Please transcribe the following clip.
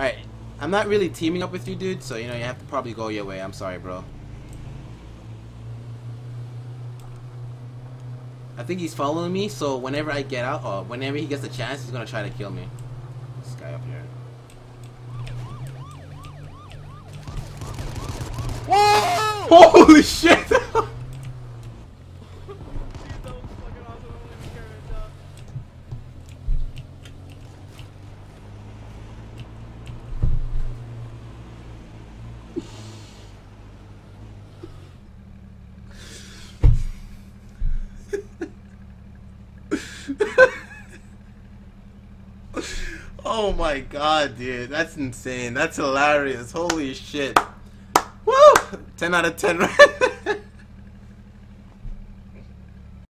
Alright, I'm not really teaming up with you, dude, so, you know, you have to probably go your way. I'm sorry, bro. I think he's following me, so whenever I get out, or whenever he gets a chance, he's gonna try to kill me. This guy up here. Whoa! Holy shit! Oh my god, dude. That's insane. That's hilarious. Holy shit. Woo! 10 out of 10.